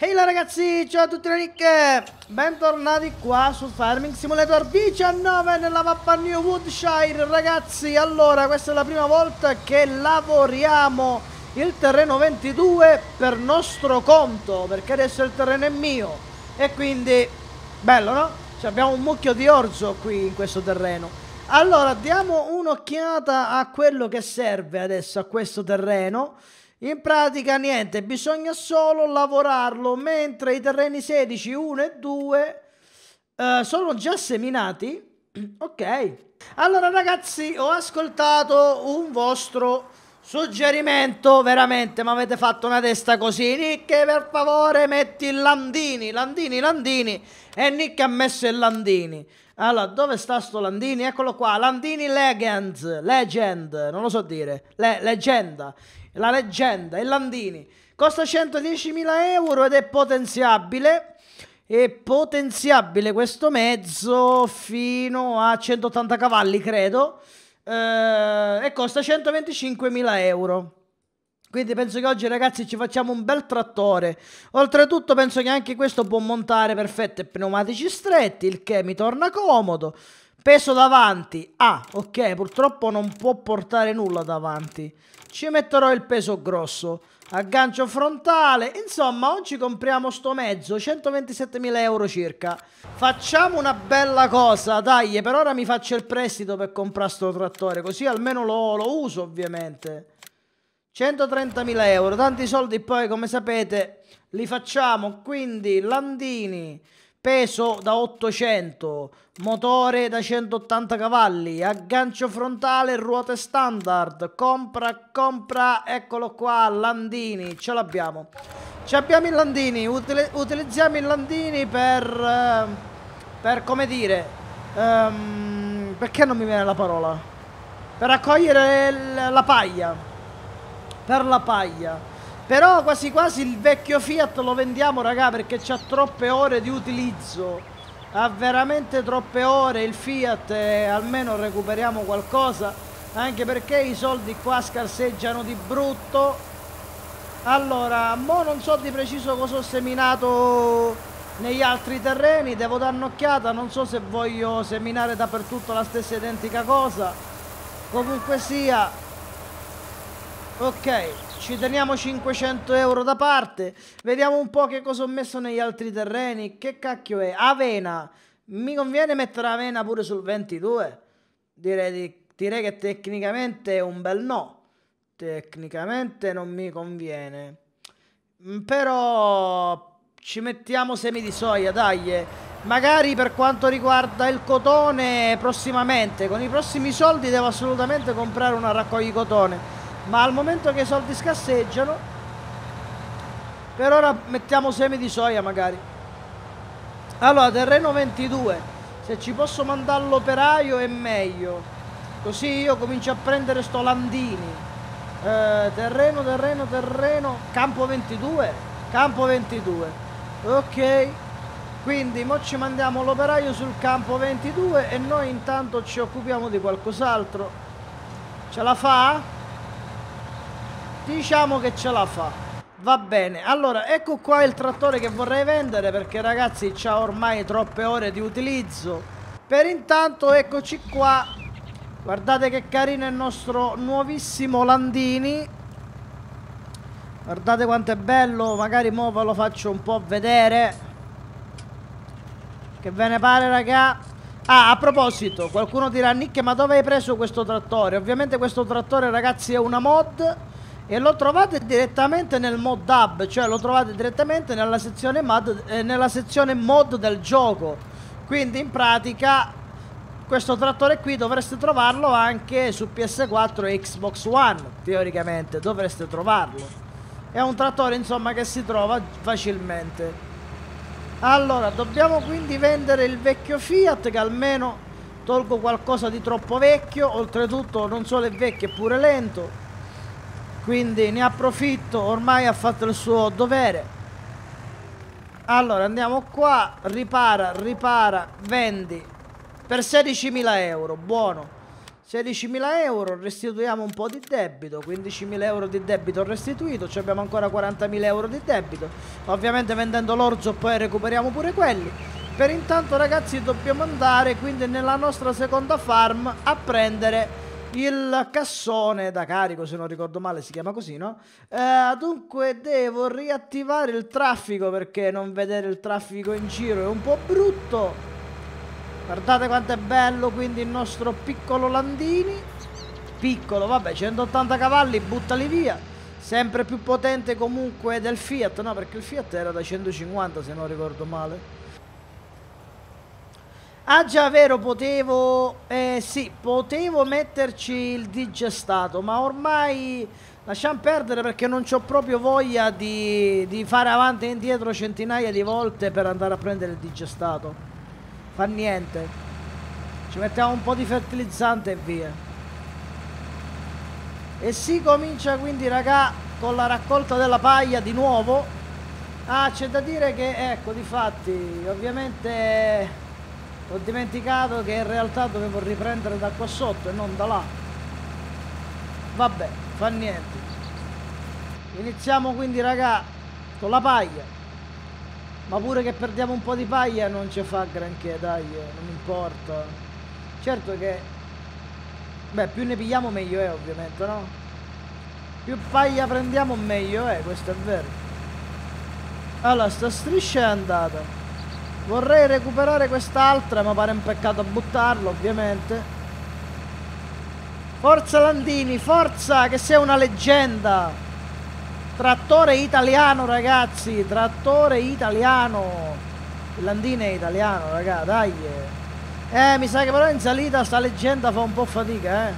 Ehi là ragazzi, ciao a tutti Nick, bentornati qua su Farming Simulator 19 nella mappa New Woodshire Ragazzi, allora questa è la prima volta che lavoriamo il terreno 22 per nostro conto Perché adesso il terreno è mio. E quindi, bello no? Cioè, abbiamo un mucchio di orzo qui in questo terreno. Allora, diamo un'occhiata a quello che serve adesso a questo terreno in pratica niente, bisogna solo lavorarlo, mentre i terreni 16, 1 e 2 uh, sono già seminati. ok. Allora ragazzi, ho ascoltato un vostro suggerimento, veramente, mi avete fatto una testa così. Nick, per favore, metti Landini, Landini, Landini. E Nick ha messo il Landini. Allora, dove sta sto Landini? Eccolo qua, Landini Legends, Legend, non lo so dire, Le leggenda la leggenda, il Landini. Costa 110.000 euro ed è potenziabile. È potenziabile questo mezzo fino a 180 cavalli, credo. Eh, e costa 125.000 euro. Quindi penso che oggi ragazzi ci facciamo un bel trattore. Oltretutto penso che anche questo può montare perfetto pneumatici stretti, il che mi torna comodo. Peso davanti. Ah, ok, purtroppo non può portare nulla davanti. Ci metterò il peso grosso. Aggancio frontale. Insomma, oggi compriamo sto mezzo, 127.000 euro circa. Facciamo una bella cosa, dai, per ora mi faccio il prestito per comprare sto trattore, così almeno lo, lo uso ovviamente. 130.000 euro, tanti soldi poi come sapete li facciamo, quindi Landini peso da 800, motore da 180 cavalli, aggancio frontale, ruote standard, compra, compra, eccolo qua, Landini, ce l'abbiamo. Ci abbiamo i Landini, util utilizziamo i Landini per, uh, per come dire, um, perché non mi viene la parola? Per raccogliere la paglia, per la paglia. Però quasi quasi il vecchio Fiat lo vendiamo raga perché c'ha troppe ore di utilizzo. Ha veramente troppe ore il Fiat e almeno recuperiamo qualcosa Anche perché i soldi qua scarseggiano di brutto. Allora, mo non so di preciso cosa ho seminato negli altri terreni Devo dare un'occhiata, non so se voglio seminare dappertutto la stessa identica cosa. Comunque sia Ok, ci teniamo 500 euro da parte. Vediamo un po' che cosa ho messo negli altri terreni. Che cacchio è? Avena. Mi conviene mettere avena pure sul 22? Direi, di, direi che tecnicamente è un bel no. Tecnicamente non mi conviene. Mm, però ci mettiamo semi di soia, dai. Magari per quanto riguarda il cotone prossimamente. Con i prossimi soldi devo assolutamente comprare una raccogli cotone ma al momento che i soldi scasseggiano per ora mettiamo semi di soia magari. Allora terreno 22 se ci posso mandare l'operaio è meglio. Così io comincio a prendere sto landini. Eh, terreno terreno terreno. Campo 22 campo 22 ok. Quindi mo ci mandiamo l'operaio sul campo 22 e noi intanto ci occupiamo di qualcos'altro. Ce la fa? Diciamo che ce la fa. Va bene, allora ecco qua il trattore che vorrei vendere perché ragazzi c'ha ormai troppe ore di utilizzo. Per intanto eccoci qua. Guardate che carino il nostro nuovissimo Landini. Guardate quanto è bello, magari mo ve lo faccio un po' vedere. Che ve ne pare raga? Ah, a proposito, qualcuno dirà Nick ma dove hai preso questo trattore? Ovviamente questo trattore ragazzi è una mod e lo trovate direttamente nel mod hub, cioè lo trovate direttamente nella sezione mod, eh, nella sezione mod del gioco. Quindi in pratica questo trattore qui dovreste trovarlo anche su PS4 e Xbox One, teoricamente dovreste trovarlo. È un trattore insomma che si trova facilmente. Allora, dobbiamo quindi vendere il vecchio Fiat che almeno tolgo qualcosa di troppo vecchio, oltretutto non solo è vecchio è pure lento quindi ne approfitto ormai ha fatto il suo dovere. Allora andiamo qua ripara ripara vendi. Per 16.000 euro buono. 16.000 euro, restituiamo un po' di debito, 15.000 euro di debito restituito, ci abbiamo ancora 40.000 euro di debito, ovviamente vendendo l'orzo poi recuperiamo pure quelli. Per intanto ragazzi dobbiamo andare quindi nella nostra seconda farm a prendere il cassone da carico se non ricordo male si chiama così no? Eh, dunque devo riattivare il traffico perché non vedere il traffico in giro è un po' brutto Guardate quanto è bello quindi il nostro piccolo Landini. Piccolo, vabbè, 180 cavalli, buttali via. Sempre più potente comunque del Fiat, no? Perché il Fiat era da 150 se non ricordo male. Ah già, vero, potevo... Eh sì, potevo metterci il digestato, ma ormai lasciamo perdere perché non ho proprio voglia di, di fare avanti e indietro centinaia di volte per andare a prendere il digestato. Fa niente. Ci mettiamo un po' di fertilizzante e via. E si comincia quindi, raga, con la raccolta della paglia di nuovo. Ah, c'è da dire che, ecco, di fatti, ovviamente ho dimenticato che in realtà dovevo riprendere da qua sotto e non da là. Vabbè, fa niente. Iniziamo quindi, raga, con la paglia. Ma pure che perdiamo un po' di paglia non ci fa granché, dai, non importa. Certo che... Beh, più ne pigliamo meglio è, ovviamente, no? Più paglia prendiamo meglio è, questo è vero. Allora, sta striscia è andata. Vorrei recuperare quest'altra, ma pare un peccato buttarlo, ovviamente. Forza Landini, forza, che sei una leggenda! Trattore italiano, ragazzi. Trattore italiano. Il landine è italiano, raga, dai. Eh, mi sa che però in salita sta leggenda fa un po' fatica, eh.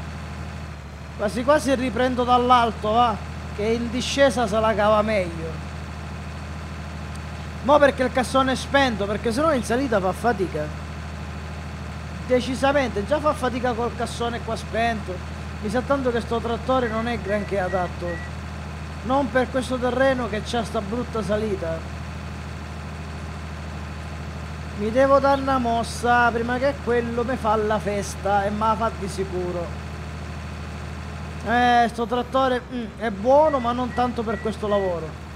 Quasi quasi riprendo dall'alto, va. Che in discesa se la cava meglio. Mo perché il cassone è spento, perché sennò in salita fa fatica. Decisamente, già fa fatica col cassone qua spento. Mi sa tanto che sto trattore non è granché adatto non per questo terreno che c'ha sta brutta salita mi devo dare una mossa prima che quello mi fa la festa e me la fa di sicuro eh sto trattore mm, è buono ma non tanto per questo lavoro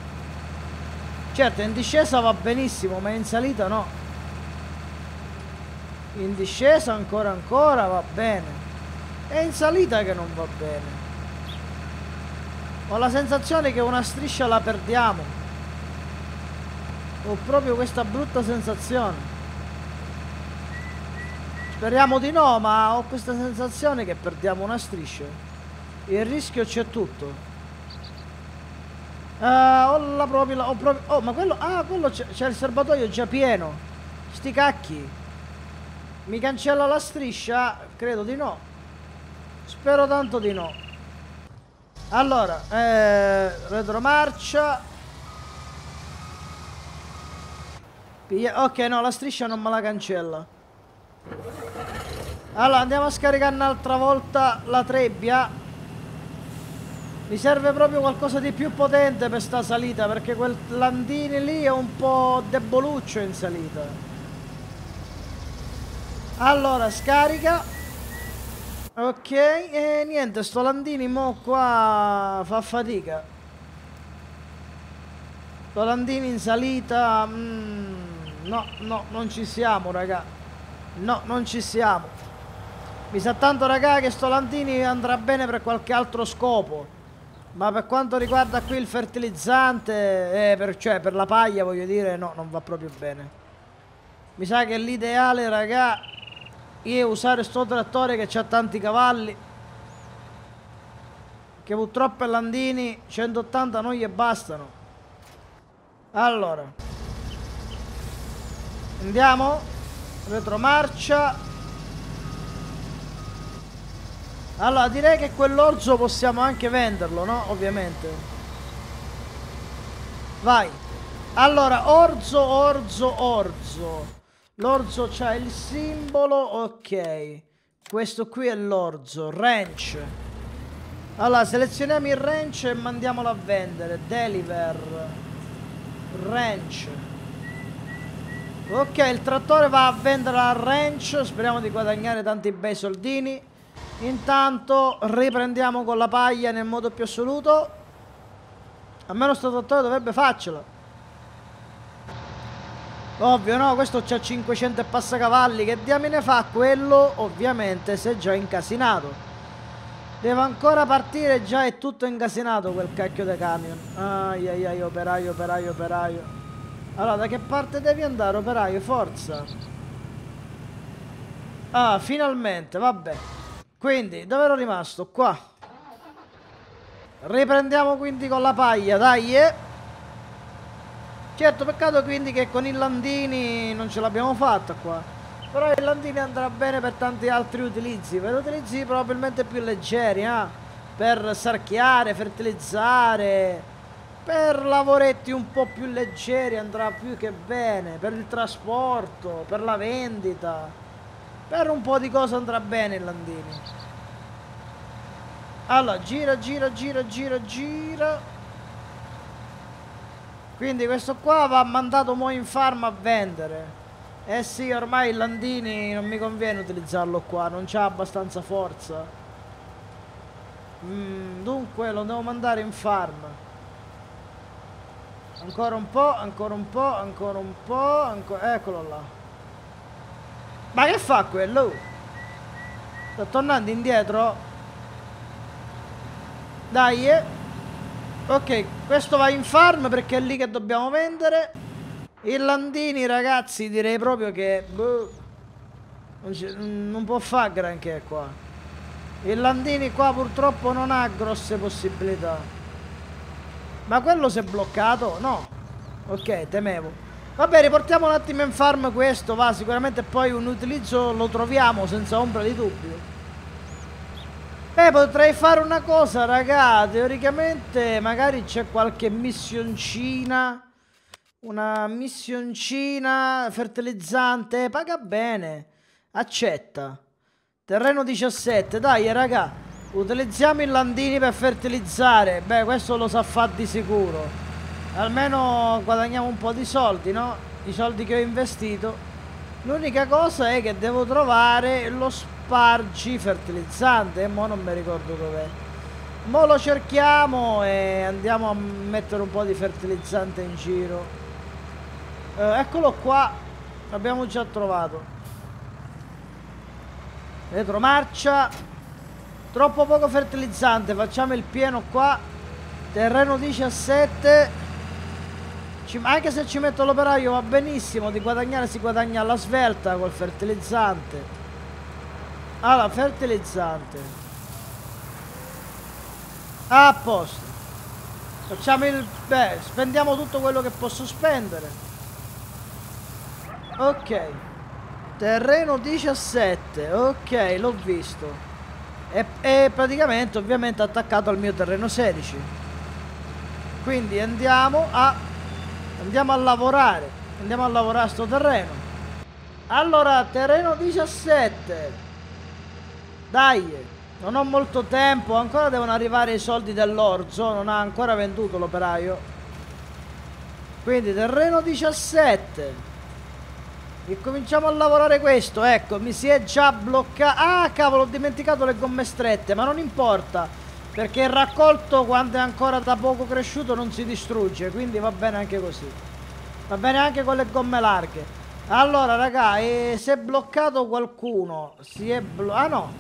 certo in discesa va benissimo ma in salita no in discesa ancora ancora va bene è in salita che non va bene ho la sensazione che una striscia la perdiamo. Ho proprio questa brutta sensazione. Speriamo di no, ma ho questa sensazione che perdiamo una striscia. Il rischio c'è tutto. Uh, ho la propria... Ho proprio, oh, ma quello... Ah, quello c'è il serbatoio già pieno. Sti cacchi. Mi cancella la striscia? Credo di no. Spero tanto di no. Allora, eh, retromarcia. Ok, no, la striscia non me la cancella. Allora, andiamo a scaricare un'altra volta la trebbia. Mi serve proprio qualcosa di più potente per sta salita, perché quel Landini lì è un po' deboluccio in salita. Allora, scarica. Ok, e niente, sto Landini mo qua fa fatica. Sto Landini in salita... Mm, no, no, non ci siamo, raga. No, non ci siamo. Mi sa tanto, raga, che sto Landini andrà bene per qualche altro scopo. Ma per quanto riguarda qui il fertilizzante, eh, per, cioè per la paglia, voglio dire, no, non va proprio bene. Mi sa che l'ideale, raga, io usare sto trattore che ha tanti cavalli che purtroppo i Landini 180 non gli bastano allora andiamo retromarcia allora direi che quell'orzo possiamo anche venderlo no? ovviamente vai allora orzo orzo orzo L'orzo c'ha il simbolo, ok. Questo qui è l'orzo, ranch. Allora, selezioniamo il ranch e mandiamolo a vendere. Deliver. Ranch. Ok, il trattore va a vendere al ranch. Speriamo di guadagnare tanti bei soldini. Intanto riprendiamo con la paglia nel modo più assoluto. Almeno sto trattore dovrebbe farcela. Ovvio no, questo c'ha 500 e passa cavalli, che diamine fa? Quello ovviamente si è già incasinato. Deve ancora partire, già è tutto incasinato quel cacchio di camion. Ai ai ai, operaio, operaio, operaio. Allora, da che parte devi andare, operaio? Forza. Ah, finalmente, vabbè. Quindi, dove ero rimasto? Qua. Riprendiamo quindi con la paglia, dai, eh. Certo, peccato quindi che con i Landini non ce l'abbiamo fatta qua. Però il Landini andrà bene per tanti altri utilizzi, per utilizzi probabilmente più leggeri, eh? per sarchiare, fertilizzare, per lavoretti un po' più leggeri andrà più che bene, per il trasporto, per la vendita. Per un po' di cose andrà bene il Landini. Allora, gira, gira, gira, gira, gira. Quindi questo qua va mandato mo in farm a vendere. Eh sì, ormai il Landini non mi conviene utilizzarlo qua, non c'ha abbastanza forza. Mm, dunque lo devo mandare in farm. Ancora un po', ancora un po', ancora un po', ancora... eccolo là. Ma che fa quello? Sta tornando indietro? Dai, eh. Ok, questo va in farm perché è lì che dobbiamo vendere. I Landini, ragazzi, direi proprio che... Boh, non, non può fare granché qua. Il Landini qua purtroppo non ha grosse possibilità. Ma quello si è bloccato? No. Ok, temevo. Vabbè, riportiamo un attimo in farm questo, va, sicuramente poi un utilizzo lo troviamo senza ombra di dubbio. Beh, potrei fare una cosa, raga, teoricamente magari c'è qualche missioncina, una missioncina fertilizzante, paga bene, accetta. Terreno 17, dai raga, utilizziamo i landini per fertilizzare, beh questo lo sa fare di sicuro. Almeno guadagniamo un po' di soldi, no? I soldi che ho investito. L'unica cosa è che devo trovare lo spargi fertilizzante e mo non mi ricordo dov'è. Mo lo cerchiamo e andiamo a mettere un po' di fertilizzante in giro. Eh, eccolo qua, l'abbiamo già trovato. Retromarcia. Troppo poco fertilizzante, facciamo il pieno qua. Terreno 17 ci, anche se ci metto l'operaio va benissimo, di guadagnare si guadagna alla svelta col fertilizzante. Allora, fertilizzante. A posto. Facciamo il... Beh, spendiamo tutto quello che posso spendere. Ok. Terreno 17. Ok, l'ho visto. E praticamente, ovviamente, attaccato al mio terreno 16. Quindi andiamo a Andiamo a lavorare. Andiamo a lavorare sto terreno. Allora, terreno 17. Dai, non ho molto tempo. Ancora devono arrivare i soldi dell'orzo. Non ha ancora venduto l'operaio. Quindi, terreno 17. E cominciamo a lavorare questo. Ecco, mi si è già bloccato. Ah, cavolo, ho dimenticato le gomme strette. Ma non importa. Perché il raccolto quando è ancora da poco cresciuto non si distrugge, quindi va bene anche così. Va bene anche con le gomme larghe. Allora, raga, eh, si è bloccato qualcuno. Si è bloccato... Ah no,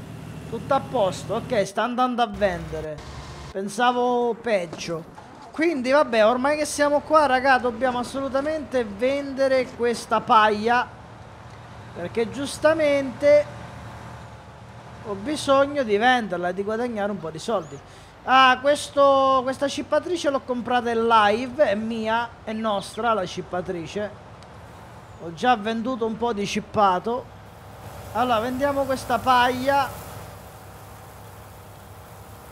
tutto a posto. Ok, sta andando a vendere. Pensavo peggio. Quindi, vabbè, ormai che siamo qua, raga, dobbiamo assolutamente vendere questa paglia. Perché giustamente ho bisogno di venderla e di guadagnare un po' di soldi. Ah, questo, questa cippatrice l'ho comprata in live, è mia, è nostra la cippatrice. Ho già venduto un po' di cippato. Allora, vendiamo questa paglia.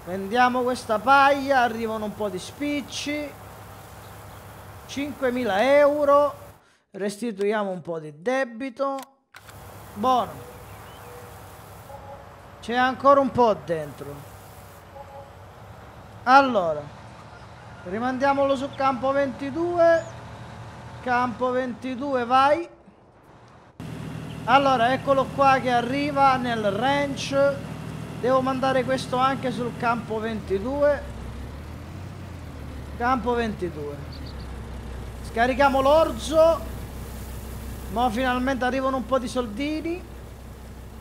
Vendiamo questa paglia, arrivano un po' di spicci. 5.000 euro. Restituiamo un po' di debito. Buono. C'è ancora un po' dentro. Allora. Rimandiamolo su campo 22. Campo 22, vai. Allora, eccolo qua che arriva nel ranch. Devo mandare questo anche sul campo 22. Campo 22. Scarichiamo l'orzo. Ma finalmente arrivano un po' di soldini.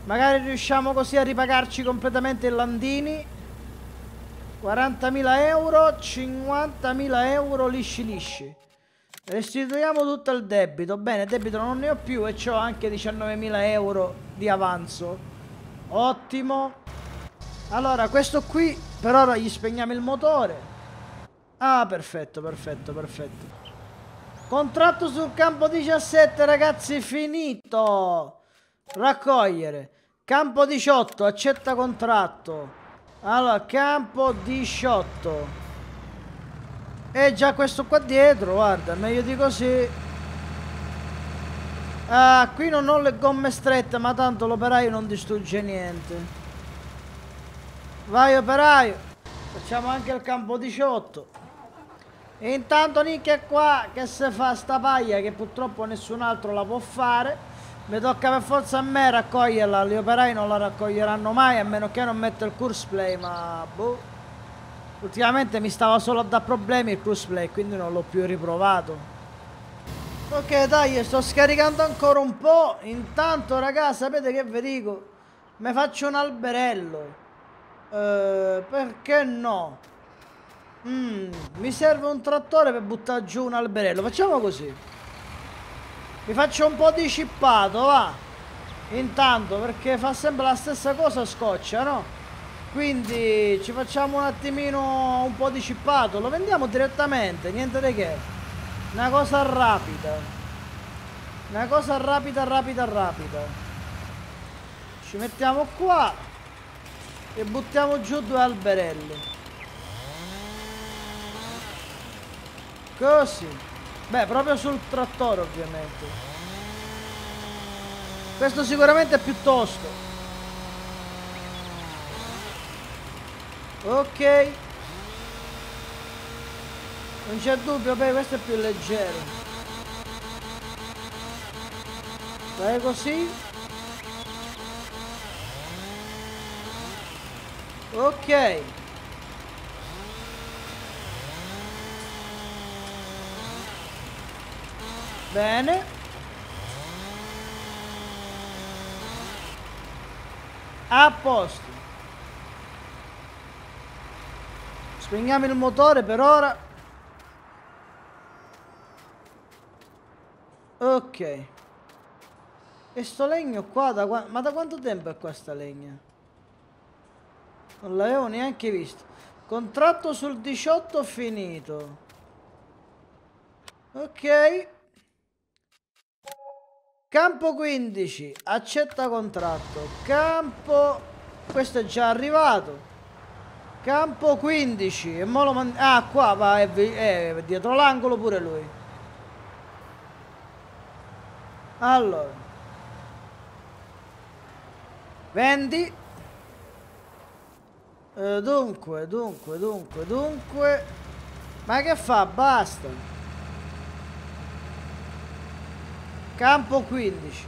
Magari riusciamo così a ripagarci completamente il Landini. 40.000 euro, 50.000 euro lisci lisci. Restituiamo tutto il debito. Bene, debito non ne ho più e ho anche 19.000 euro di avanzo. Ottimo. Allora, questo qui, per ora gli spegniamo il motore. Ah, perfetto, perfetto, perfetto. Contratto sul campo 17, ragazzi, finito. Raccogliere. Campo 18, accetta contratto. Allora, campo 18. E già questo qua dietro, guarda, meglio di così. Ah, qui non ho le gomme strette, ma tanto l'operaio non distrugge niente. Vai operaio. Facciamo anche il campo 18. E intanto Nick è qua che se fa sta paglia che purtroppo nessun altro la può fare. Mi tocca per forza a me raccoglierla, gli operai non la raccoglieranno mai a meno che non metta il course play, ma boh. Ultimamente mi stava solo a dare problemi il cruise play, quindi non l'ho più riprovato. Ok, dai, sto scaricando ancora un po'. Intanto, raga, sapete che vi dico? Mi faccio un alberello. Uh, perché no? Mm, mi serve un trattore per buttare giù un alberello. Facciamo così. Mi faccio un po' di cippato, va. Intanto, perché fa sempre la stessa cosa scoccia, no? quindi ci facciamo un attimino un po' di cippato lo vendiamo direttamente niente di che. Una cosa rapida. Una cosa rapida rapida rapida. Ci mettiamo qua e buttiamo giù due alberelli. Così beh proprio sul trattore ovviamente. Questo sicuramente è più tosto. Ok. Non c'è dubbio beh questo è più leggero. Vai così. Ok bene a posto Spegniamo il motore per ora. Ok. E sto legno qua da Ma da quanto tempo è qua sta legna? Non l'avevo neanche visto. Contratto sul 18 finito. Ok. Campo 15. Accetta contratto. Campo... Questo è già arrivato. Campo 15 e mo lo mand- Ah qua va è, è dietro l'angolo pure lui Allora Vendi eh, Dunque, dunque, dunque, dunque Ma che fa? Basta Campo 15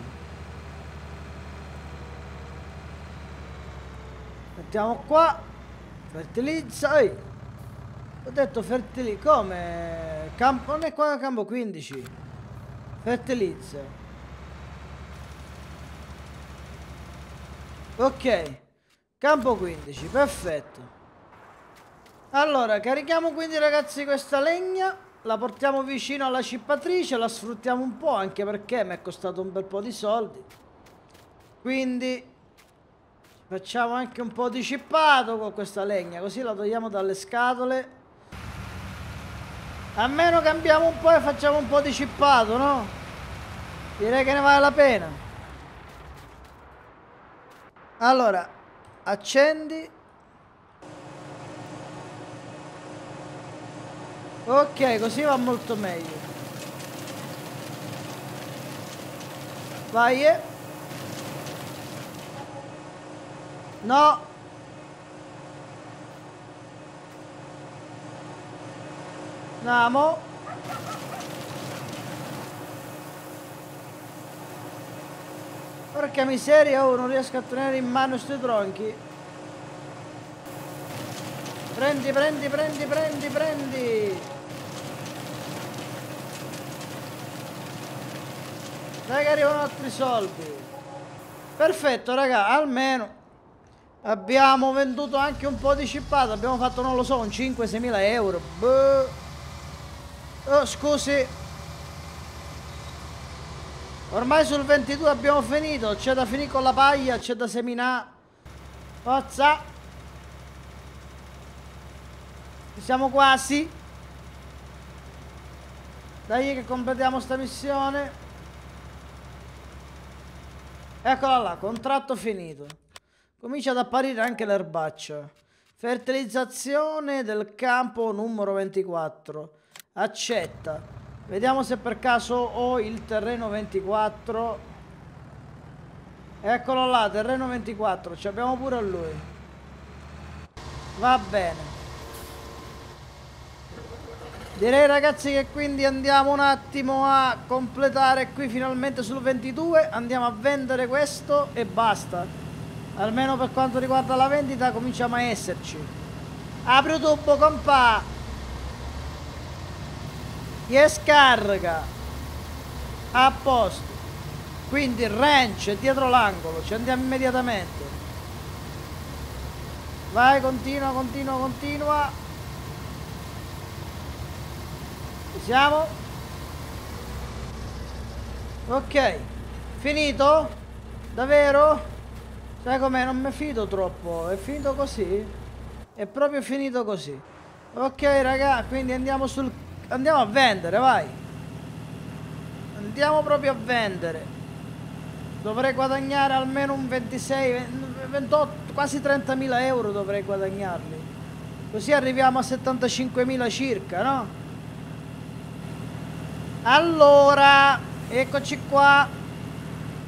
Mettiamo qua Fertilizza, ehi. Ho detto fertilizza, come? Campo, non è qua campo 15. Fertilizza. Ok. Campo 15, perfetto. Allora, carichiamo quindi ragazzi questa legna. La portiamo vicino alla cippatrice, la sfruttiamo un po' anche perché mi è costato un bel po' di soldi. Quindi Facciamo anche un po' di cippato con questa legna, così la togliamo dalle scatole. A meno cambiamo un po' e facciamo un po' di cippato, no? Direi che ne vale la pena. Allora, accendi. Ok, così va molto meglio. Vai, eh. No. Andiamo. Porca miseria, oh, non riesco a tenere in mano questi tronchi. Prendi, prendi, prendi, prendi, prendi. Dai che arrivano altri soldi. Perfetto, raga, almeno abbiamo venduto anche un po' di cippata. Abbiamo fatto, non lo so, un 5-6 mila euro. Boh. Oh, scusi. Ormai sul 22 abbiamo finito. C'è da finire con la paglia, c'è da seminare. Forza. Siamo quasi. Dai che completiamo sta missione. Eccola là, contratto finito. Comincia ad apparire anche l'erbaccia. Fertilizzazione del campo numero 24. Accetta. Vediamo se per caso ho il terreno 24. Eccolo là, terreno 24. Ci abbiamo pure lui. Va bene. Direi ragazzi che quindi andiamo un attimo a completare qui finalmente sul 22 Andiamo a vendere questo e basta. Almeno per quanto riguarda la vendita cominciamo a esserci. Apri tubo compà. E scarica A posto. Quindi ranch è dietro l'angolo. Ci andiamo immediatamente. Vai continua continua continua siamo? Ok. Finito? Davvero? Sai com'è? Non mi fido troppo. È finito così? È proprio finito così. Ok, raga, quindi andiamo sul... Andiamo a vendere, vai. Andiamo proprio a vendere. Dovrei guadagnare almeno un 26, 28, quasi 30.000 euro dovrei guadagnarli. Così arriviamo a 75.000 circa, no? Allora, eccoci qua.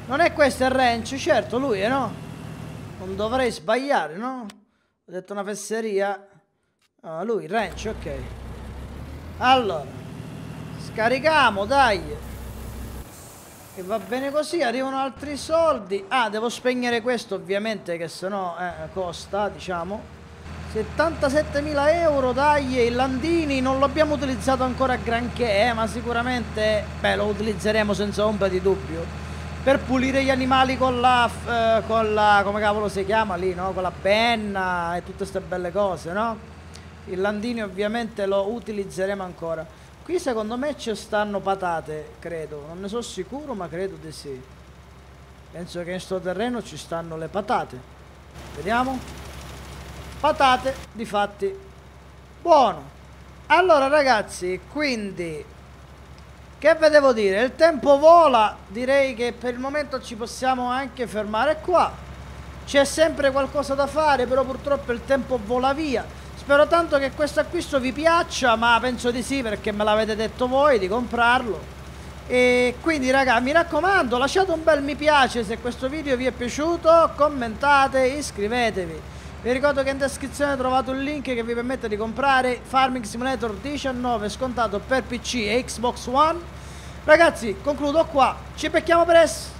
Non è questo il ranch? Certo, lui, eh, no? Non dovrei sbagliare, no? Ho detto una fesseria. Ah, lui, il ranch, ok. Allora, scarichiamo, dai. E va bene così, arrivano altri soldi. Ah, devo spegnere questo ovviamente, che sennò eh, costa, diciamo. 77.000 euro, dai, il Landini non l'abbiamo utilizzato ancora granché, eh, ma sicuramente beh, lo utilizzeremo senza ombra di dubbio. Per pulire gli animali con la, eh, con la, come cavolo si chiama lì, no? Con la penna e tutte queste belle cose, no? Il Landini ovviamente lo utilizzeremo ancora. Qui secondo me ci stanno patate, credo, non ne sono sicuro ma credo di sì. Penso che in sto terreno ci stanno le patate. Vediamo patate di fatti. Buono. Allora ragazzi quindi che vedevo dire? Il tempo vola direi che per il momento ci possiamo anche fermare qua. C'è sempre qualcosa da fare però purtroppo il tempo vola via. Spero tanto che questo acquisto vi piaccia ma penso di sì perché me l'avete detto voi di comprarlo. E quindi raga mi raccomando lasciate un bel mi piace se questo video vi è piaciuto commentate iscrivetevi vi ricordo che in descrizione trovate un link che vi permette di comprare Farming Simulator 19 scontato per PC e Xbox One. Ragazzi, concludo qua. Ci becchiamo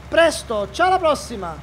presto. Ciao alla prossima.